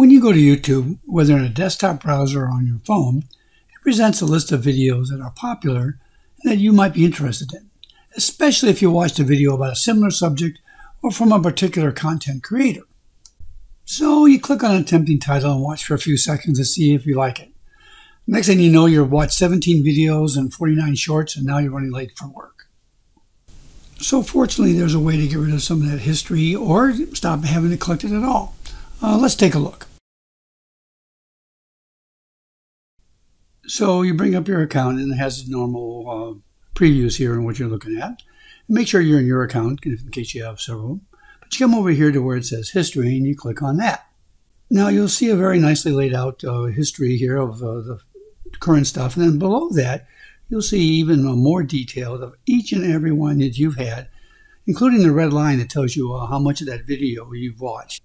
When you go to YouTube, whether in a desktop browser or on your phone, it presents a list of videos that are popular and that you might be interested in, especially if you watched a video about a similar subject or from a particular content creator. So you click on a tempting title and watch for a few seconds to see if you like it. Next thing you know, you've watched 17 videos and 49 shorts, and now you're running late for work. So fortunately, there's a way to get rid of some of that history or stop having to collect it at all. Uh, let's take a look. So you bring up your account and it has normal uh, previews here on what you're looking at. And make sure you're in your account in case you have several. But you come over here to where it says history and you click on that. Now you'll see a very nicely laid out uh, history here of uh, the current stuff. And then below that, you'll see even more details of each and every one that you've had, including the red line that tells you uh, how much of that video you've watched.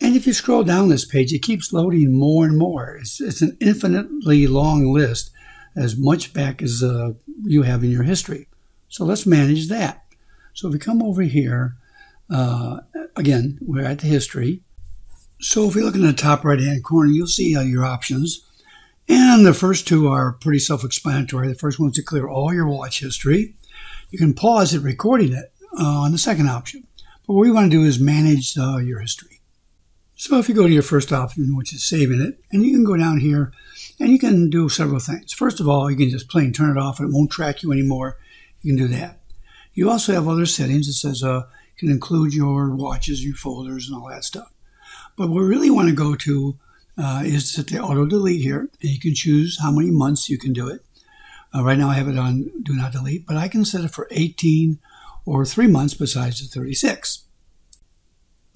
And if you scroll down this page, it keeps loading more and more. It's, it's an infinitely long list, as much back as uh, you have in your history. So let's manage that. So if we come over here, uh, again, we're at the history. So if you look in the top right hand corner, you'll see uh, your options. And the first two are pretty self explanatory. The first one is to clear all your watch history. You can pause it recording it uh, on the second option. But what we want to do is manage uh, your history. So if you go to your first option, which is saving it, and you can go down here and you can do several things. First of all, you can just plain turn it off and it won't track you anymore. You can do that. You also have other settings that says uh, you can include your watches, your folders, and all that stuff. But what we really want to go to uh, is set the auto delete here. And you can choose how many months you can do it. Uh, right now I have it on do not delete, but I can set it for 18 or three months besides the 36.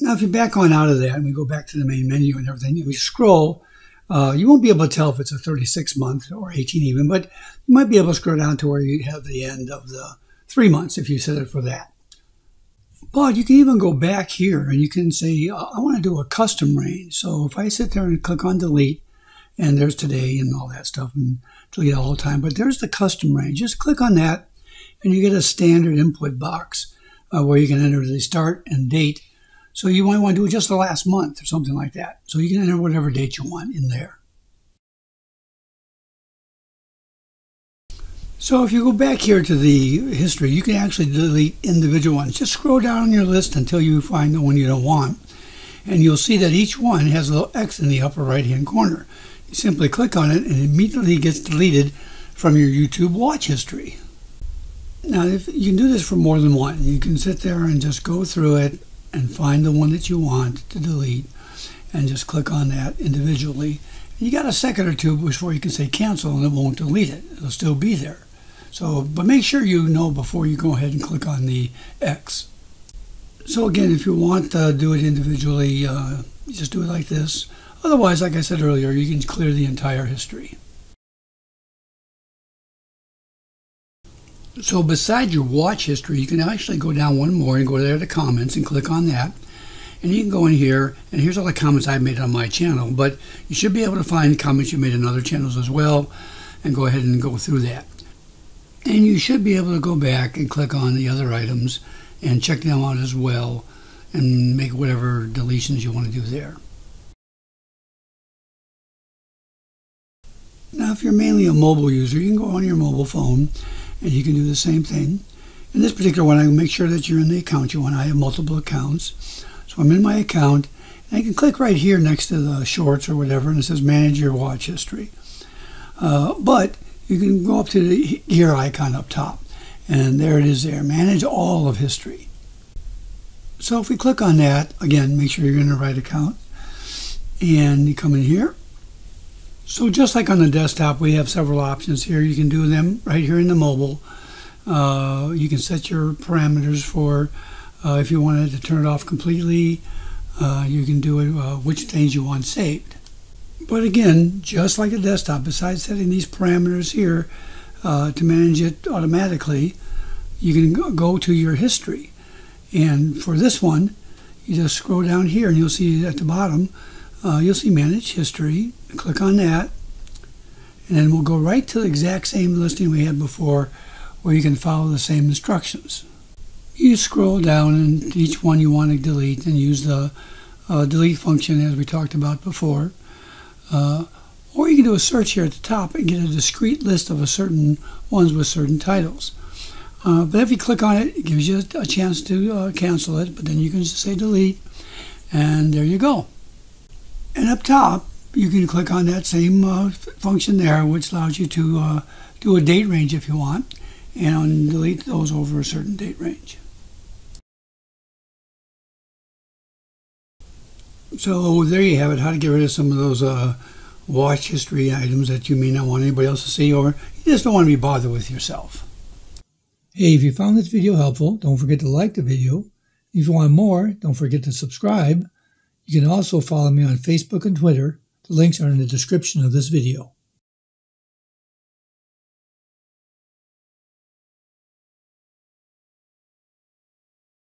Now, if you back on out of that and we go back to the main menu and everything, and we scroll, uh, you won't be able to tell if it's a 36 month or 18 even, but you might be able to scroll down to where you have the end of the three months if you set it for that. But you can even go back here and you can say, I want to do a custom range. So if I sit there and click on delete, and there's today and all that stuff, and delete all the time, but there's the custom range. Just click on that, and you get a standard input box uh, where you can enter the start and date. So you might want to do it just the last month or something like that. So you can enter whatever date you want in there. So if you go back here to the history, you can actually delete individual ones. Just scroll down your list until you find the one you don't want. And you'll see that each one has a little X in the upper right hand corner. You simply click on it and it immediately gets deleted from your YouTube watch history. Now, if you can do this for more than one, you can sit there and just go through it and find the one that you want to delete and just click on that individually. And you got a second or two before you can say cancel and it won't delete it. It'll still be there. So, but make sure you know before you go ahead and click on the X. So again, if you want to do it individually, uh, just do it like this. Otherwise, like I said earlier, you can clear the entire history. So besides your watch history, you can actually go down one more and go there to comments and click on that. And you can go in here, and here's all the comments I've made on my channel, but you should be able to find comments you made on other channels as well, and go ahead and go through that. And you should be able to go back and click on the other items and check them out as well and make whatever deletions you want to do there. Now, if you're mainly a mobile user, you can go on your mobile phone and you can do the same thing. In this particular one, I make sure that you're in the account you want. I have multiple accounts. So I'm in my account, and I can click right here next to the shorts or whatever, and it says Manage Your Watch History. Uh, but you can go up to the gear icon up top, and there it is there. Manage all of history. So if we click on that, again, make sure you're in the right account, and you come in here. So just like on the desktop, we have several options here. You can do them right here in the mobile. Uh, you can set your parameters for uh, if you wanted to turn it off completely. Uh, you can do it uh, which things you want saved. But again, just like a desktop, besides setting these parameters here uh, to manage it automatically, you can go to your history. And for this one, you just scroll down here and you'll see at the bottom, uh, you'll see Manage History. Click on that. And then we'll go right to the exact same listing we had before where you can follow the same instructions. You scroll down and each one you want to delete and use the uh, delete function as we talked about before. Uh, or you can do a search here at the top and get a discrete list of a certain ones with certain titles. Uh, but if you click on it, it gives you a chance to uh, cancel it, but then you can just say delete, and there you go. And up top, you can click on that same uh, function there, which allows you to uh, do a date range if you want, and delete those over a certain date range. So there you have it, how to get rid of some of those uh, watch history items that you may not want anybody else to see, or you just don't want to be bothered with yourself. Hey, if you found this video helpful, don't forget to like the video. If you want more, don't forget to subscribe. You can also follow me on Facebook and Twitter. Links are in the description of this video.